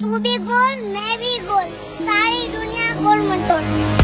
तू भी गोल मैं भी गोल। सारी दुनिया गोल मटोल।